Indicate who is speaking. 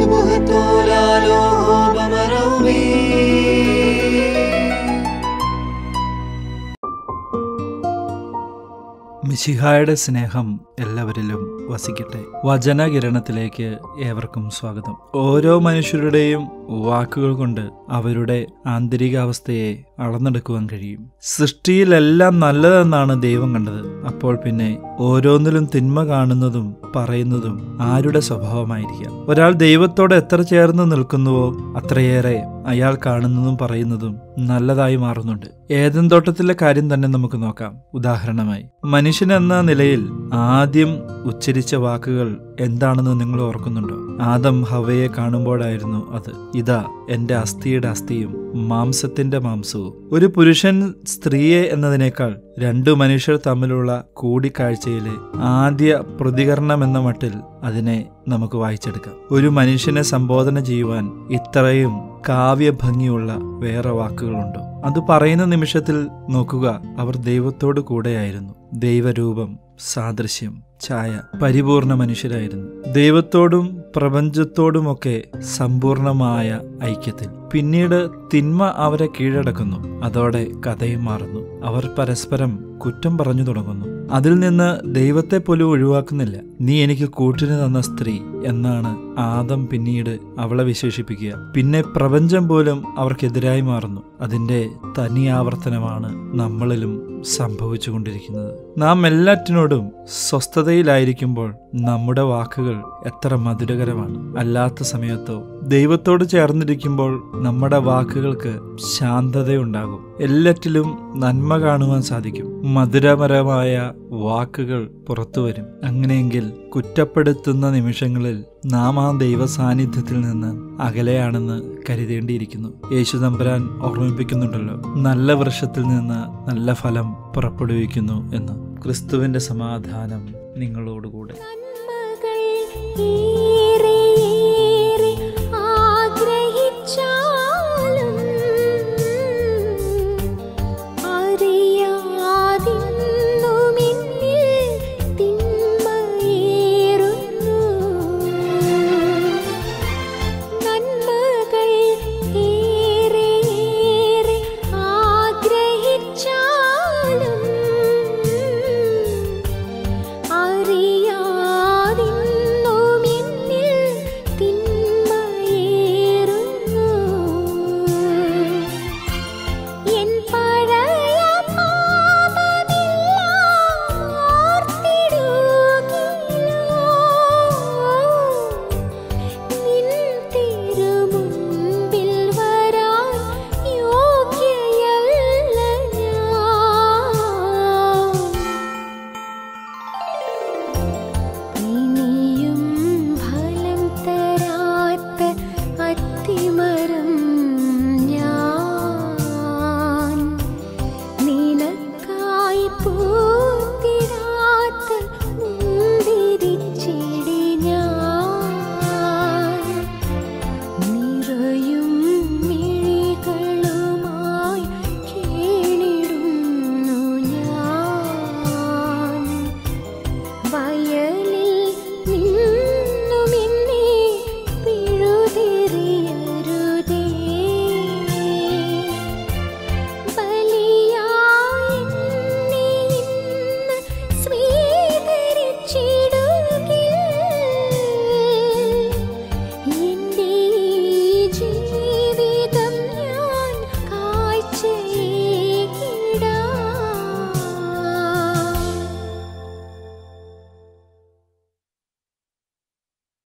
Speaker 1: شبهة لا بمروي
Speaker 2: മിശിഹായുടെ സ്നേഹം എല്ലാവരിലും വസിക്കട്ടെ. വചനകിരണത്തിലേക്ക് ഏവർക്കും സ്വാഗതം. ഓരോ മനുഷ്യരുടെയും വാക്കുകൾ കൊണ്ട് അവരുടെ ആന്തരികാവസ്ഥയെ അളന്നെടുക്കുവാൻ കഴിയും. സൃഷ്ടിയിലെല്ലാം നല്ലതെന്നാണ് ദൈവം കണ്ടത്. അപ്പോൾ പിന്നെ ഓരോന്നിലും തിന്മ കാണുന്നതും പറയുന്നതും ആരുടെ സ്വഭാവമായിരിക്കാം? ഒരാൾ ദൈവത്തോട് എത്ര ചേർന്ന് നിൽക്കുന്നുവോ അത്രയേറെ അയാൾ കാണുന്നതും പറയുന്നതും നല്ലതായി മാറുന്നുണ്ട്. ഏതൻ തോട്ടത്തിലെ കാര്യം തന്നെ നമുക്ക് നോക്കാം. ഉദാഹരണമായി മനുഷ്യൻ എന്ന നിലയിൽ ആദ്യം ഉച്ചരിച്ച വാക്കുകൾ എന്താണെന്ന് നിങ്ങൾ ഓർക്കുന്നുണ്ടോ ആദം ഹവയെ കാണുമ്പോഴായിരുന്നു അത്. ഇതാ എന്റെ അസ്ഥിയുടെ അസ്ഥിയും മാംസത്തിന്റെ മാംസവും. ഒരു പുരുഷൻ സ്ത്രീയെ എന്നതിനേക്കാൾ രണ്ടു മനുഷ്യർ തമ്മിലുള്ള കൂടിക്കാഴ്ചയിലെ ആദ്യ പ്രതികരണം എന്ന മട്ടിൽ അതിനെ നമുക്ക് വായിച്ചെടുക്കാം. ഒരു മനുഷ്യനെ സംബോധന ചെയ്യുവാൻ ഇത്രയും കാവ്യഭംഗിയുള്ള വേറെ വാക്കുകളുണ്ടോ. അത് പറയുന്ന നിമിഷത്തിൽ നോക്കുക അവർ ദൈവത്തോടു കൂടെയായിരുന്നു. ദൈവരൂപം സാദൃശ്യം ഛായ പരിപൂർണ മനുഷ്യരായിരുന്നു. ദൈവത്തോടും പ്രപഞ്ചത്തോടുമൊക്കെ സമ്പൂർണമായ ഐക്യത്തിൽ. പിന്നീട് തിന്മ അവരെ കീഴടക്കുന്നു. അതോടെ കഥയും മാറുന്നു. അവർ പരസ്പരം കുറ്റം പറഞ്ഞു തുടങ്ങുന്നു. അതിൽ നിന്ന് ദൈവത്തെ പോലും ഒഴിവാക്കുന്നില്ല. നീ എനിക്ക് കൂട്ടിന് തന്ന സ്ത്രീ എന്നാണ് ആദം പിന്നീട് അവളെ വിശേഷിപ്പിക്കുക. പിന്നെ പ്രപഞ്ചം പോലും അവർക്കെതിരായി മാറുന്നു. അതിന്റെ തനി ആവർത്തനമാണ് നമ്മളിലും സംഭവിച്ചുകൊണ്ടിരിക്കുന്നത്. നാം എല്ലാറ്റിനോടും സ്വസ്ഥതയിലായിരിക്കുമ്പോൾ നമ്മുടെ വാക്കുകൾ എത്ര മധുരകരമാണ്. അല്ലാത്ത സമയത്തോ ദൈവത്തോട് ചേർന്നിരിക്കുമ്പോൾ നമ്മുടെ വാക്കുകൾക്ക് ശാന്തതയുണ്ടാകും. എല്ലാറ്റിലും നന്മ കാണുവാൻ സാധിക്കും. മധുരമരമായ വാക്കുകൾ പുറത്തു വരും. അങ്ങനെയെങ്കിൽ കുറ്റപ്പെടുത്തുന്ന നിമിഷങ്ങളിൽ നാം ആ ദൈവ സാന്നിധ്യത്തിൽ നിന്ന് അകലെയാണെന്ന് കരുതേണ്ടിയിരിക്കുന്നു. യേശു തമ്പുരാൻ ഓർമ്മിപ്പിക്കുന്നുണ്ടല്ലോ നല്ല വൃക്ഷത്തിൽ നിന്ന് നല്ല ഫലം പുറപ്പെടുവിക്കുന്നു എന്ന്. ക്രിസ്തുവിന്റെ സമാധാനം നിങ്ങളോടുകൂടെ.